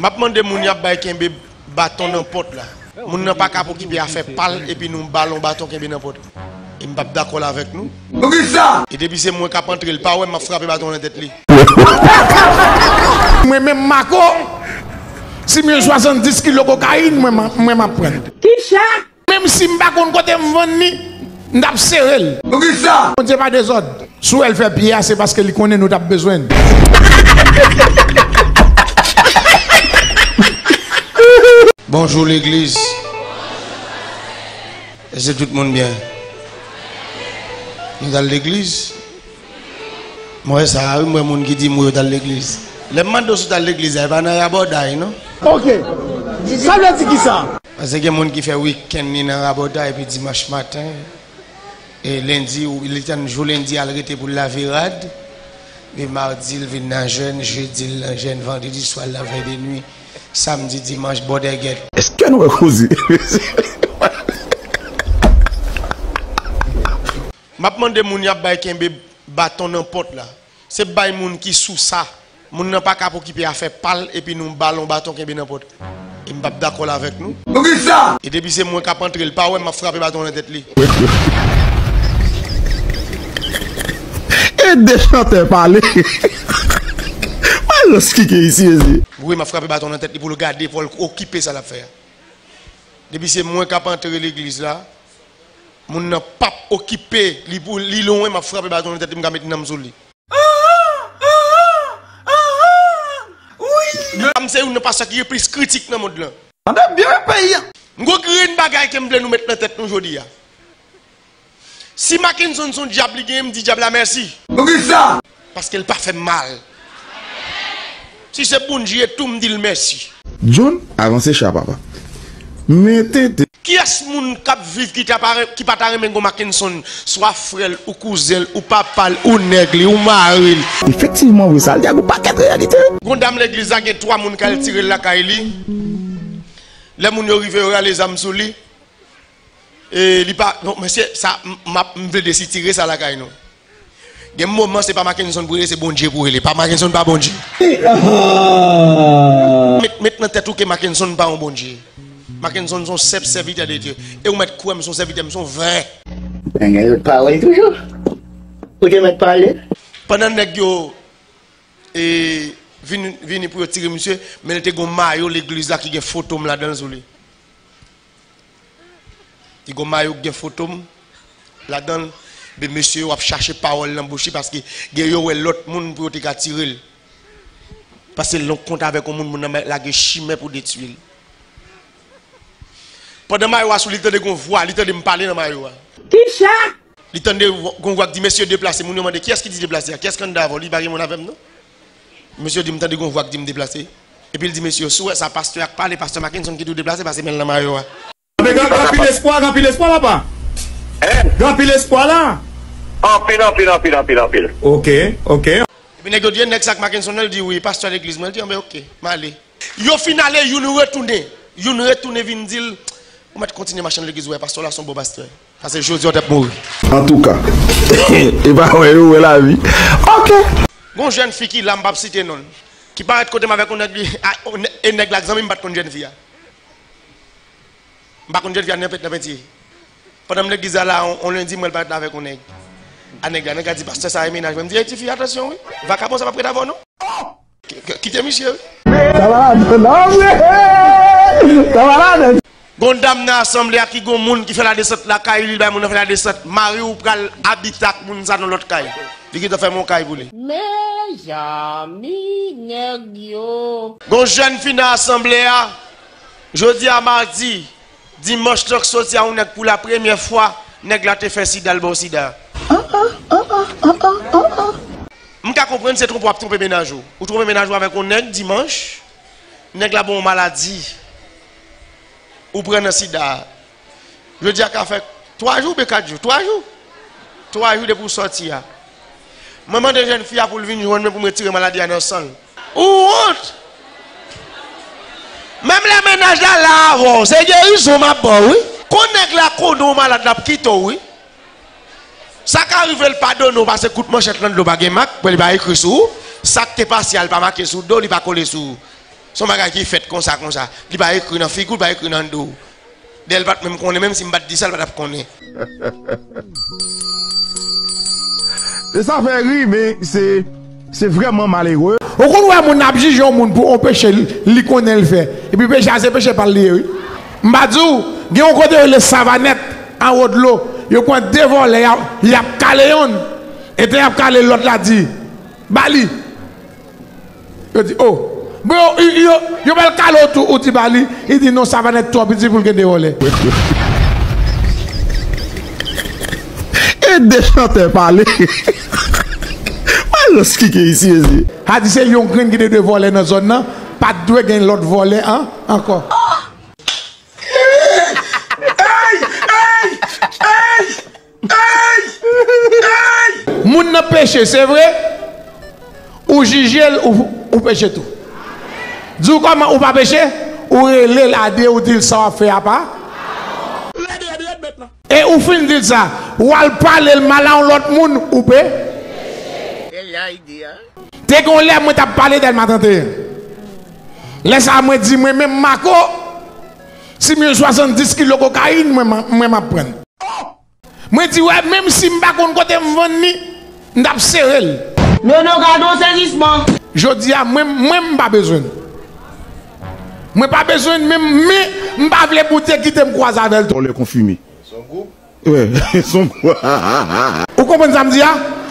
Map mande moun yap bay kenbe baton nan pot la. Moun nan pa kapo ki bi a fe pal epi nou balon baton kenbe nan pot. E mbap dakol avek nou. E debi se mwen kap antre l pa wè map frape baton nan tet li. Mwen men mako, si mwen 70 kilo kokain mwen map pren. Ki sa? Mwen si mbakon kote mwen ni, ndap serel. Mwen se pa de zon. Sou el fe piya se paske li konen nou tap bezwen. Bonjour l'église. Est-ce que tout le monde bien? Nous dans l'église? Moi, ça arrive, moi, monde qui dit moi dans l'église. Les mandats sont dans l'église, ils vont bordaille, non? Ok. Ça veut dire qui ça? Parce qu'il y a des gens qui font week-end dans et puis dimanche matin, et lundi, il est un jour lundi, il arrêté pour la virade. Et mardi, il vient dans jeune, jeudi, il jeune, vendredi, soir, la veille de nuit, samedi, dimanche, border girl. Est-ce que nous avons M'a demandé moun y bay kembe bâton dans porte là. C'est bay moun qui sous ça. Moun n'a pas cap occuper à faire pal et puis nous ballon bâton kembe dans porte. Il m'a d'accord avec nous. ça Et depuis c'est moi qui a entré le pas ouais m'a frappé bâton dans tête li. Et des chanteurs parler. Moi, je suis ici. Oui, m'a frappé bâton dans tête li pour le garder pour occuper ça l'affaire. Depuis c'est moi qui entré l'église là. Moun nan pas occupé li loin m'a frappé bâton dans tête li m'a mettre dans m'zouli. Oui. Comme c'est une pasteur qui est plus critique dans le monde là. On a bien payé. Ngo green bagay ke m'ble nous mettre dans tête nous aujourd'hui. Si Mackinson son diable gen, me dit diable la merci Qui ça? Parce qu'elle pas fait mal. Si c'est bon Dieu tout me dit merci. John, avancez chez papa. Mettez Qui est-ce moun kap viv qui t'a pas qui pas ta remen go Mackinson soit frère ou cousin ou papa ou nègre ou mari. Effectivement, oui, ça, il y a un paquet de réalité. Gondam l'église a trois moun kal tirer la li. Les moun yo rive yo les âmes sous li. Et li pas non monsieur ça m'a m'veut de tirer ça la non. Gen moment c'est pas Mackinson pour c'est bon Dieu pour lui, pas Mackinson pas bon Dieu. Maintenant tête que Mackinson pas un bon Dieu. Mackinson son seul serviteur de Dieu. Et ou mettre quoi son serviteur son vrai? Vous parlez toujours? Vous devez parler? Pendant que yo et vini pour tirer monsieur, mais il était gon maillot l'église là qui gen photo là dans sous lui. Il gon maillot gen photo là dedans mais monsieur a chercher parole dans bouche parce que yo ouais l'autre monde pour te tirer. Parce que l'on compte avec un monde la chimé pour détruire. Pendant maillot sous l'état de gon voix, l'état de me parler dans maillot. Qui ça Il tendait qu'on voit dit monsieur déplacé. Mon demande qui est-ce qui dit déplacé Qui est-ce qu'on a volé Il mon avec non? Monsieur dit me tendait qu'on voit dit me déplacer. Et puis il dit monsieur, soit ça pasteur a parlé pasteur Mackinson qui doit déplacer parce que maintenant maillot. Mais grand pile espoir, grand pile espoir là-bas. Grand pile espoir là. Anpil, anpil, anpil, anpil, anpil. Ok, ok. Ebi negyo diye nek sak Mackinson el di oui, pastor l'eglise, mwen di anbe ok, ma ale. Yo finale, yon retoune, yon retoune vin dil, ou met kontine machan l'eglise, ouais, pastor la son bo pastor. Pase jodi yo tep mouri. En tout ka, e ba wè yon wè la vi. Ok. Gon jen fi ki lambab site non, ki paret kote ma vek e neg lak zami mbat kon jen fi ya. Mbat kon jen fi ya nepet nepet ye. Padam l'eglise la, on lundi mwen paret la vek on neg. Anek la, anek a di, pastor sa remenaj men. Mdi, eti fi, atensyon, oui. Vakabon sa pa pre davon, non? Kite mi, chè, oui. Sa malade, nan, oui! Sa malade! Gondam nan asemble a ki gon moun ki fè la deset la kay li bay moun fè la deset. Mari ou pral abitak moun sa nan lot kay. Li ki te fè moun kay pou li. Me yami neg yo. Gon jen fi nan asemble a. Jodi a mardi. Dimanche lòk soti a ou neg pou la premye fwa. Neg la te fè sidal bo sida. Sida. M'ka comprendre c'est trop pour tromper ménage ou. Tromper ménage avec un nèg dimanche nèg la bon maladie ou prendre un sida. Je dis à qu'a fait 3 jours ou 4 jours, 3 jours. 3 jours de pour sortir. Maman de jeune fille pour venir joindre pour me tirer maladie dans sang. Ou honte. Même les ménages là, là c'est guérison ma bon, oui. Connaître la condom malade la quitte, oui. Ça qui arrive le pardon parce que coup de manchette dans le bagage mac, pour il va écrire sous, ça qui est partiel pas marqué sous dos, il va coller sous Son bagage qui fait comme ça, comme ça. Il va écrire dans figure, il va écrire dans le dos. D'elle va même connaître, même si je dis ça, elle va pas connaître. Et ça fait rire, mais c'est, c'est vraiment malheureux. Au contraire, mon abji, j'ai un monde pour empêcher li connaît le fait. Et puis péché, c'est péché par lui. Mbadou, il y a un côté les savanettes en haut de l'eau. yo kon devon le yap, yap kale yon, eten yap kale lot la di, bali. Yo di, oh, bo yo, yo, yo bel kale ou tou ou ti bali, yi di non sa vanet top, yi di pou gen devon le. E de chante pale. Wè los ki ke isi, isi. Ha di se yon gren ki de devon le nan zon nan, pat dwe gen lot volen, an, anko. nan peche, se vre? Ou jijel ou, ou peche tou? Djou koman ou pa peche? Ou rele lade ou dil sa wafe a pa? E ou fin dil sa? Ou al pale l malan lout moun ou pe? Te kon lè mwen tap pale del matante. Lè sa mwen di mwen mè mako. Si mwen 70 kilo kokain mwen mwen mwen pren. Mwen di wè mèm si mbakon kote mwen veni. Non, non, gardons saisissement. Je dis à moi même pas besoin. Moi pas besoin même mais m'pas vle bouteille qui te croise avec toi. On les confirmé. Son goût Ouais, son goût. Vous comprenez ça me dit?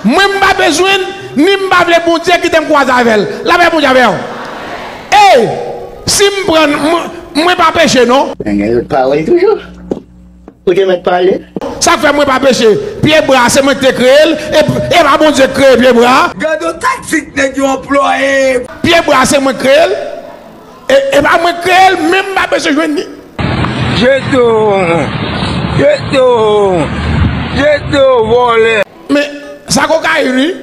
Moi m'pas besoin ni m'pas vle bouteille qui te croise avec elle. La paix pour avec Eh, si me prend moi- moi pas péché non Elle parle toujours. Vous devez parler. ça fait moi pas péché. Pied bras, c'est moi qui t'ai créé. Et, et ma bon Dieu créé pied bras. Garde tactique n'est employé. Pied bras, c'est moi qui créé. Et, et ma moi créé, même pas péché, je Je tourne. Je tourne. Je tourne volé. Mais ça cocaïne,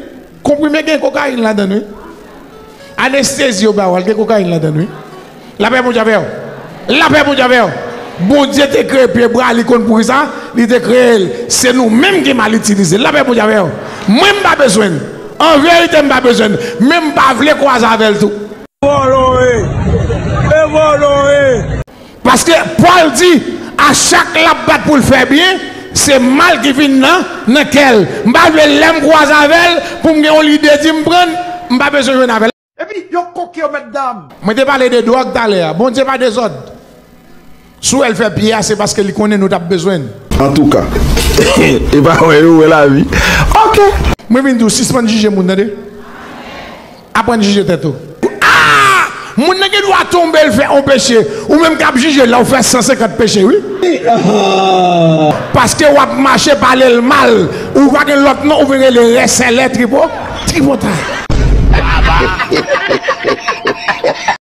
comprimé qu'il y a cocaïne là-dedans. Anesthésie au bawal, qu'il y a cocaïne là-dedans. La paix pour Javel. La paix pour Javel. Bon Dieu t'a créé pied bras, il compte pour ça. Il t'a créé. C'est nous-mêmes qui mal utilisé. La paix pour Dieu. Même pas besoin. En vérité, même pas besoin. Même pas vouloir croiser avec tout. Parce que Paul dit, à chaque labat pour le faire bien, c'est mal qui vient dans lequel. Je ne vais pas l'aime croiser avec pour me donner l'idée de me prendre. Je ne vais pas besoin avec. Et puis, yon coquille, mesdames. Je te parlé de drogue tout à l'heure. Bon Dieu, pas des ordres. Si elle fait bien, c'est parce qu'elle connaît nous avons besoin. En tout cas. Et bah, ouais, où est la vie? Ok. Je viens de suspendre juger mon nade. Apprendre juger tête. tout. Ah! Mon nèg doit tomber le faire un péché ou même cap juger là on fait 150 péchés oui. Parce que ou a marché parler le mal ou va que l'autre non ou le reste les tripo. Tripota.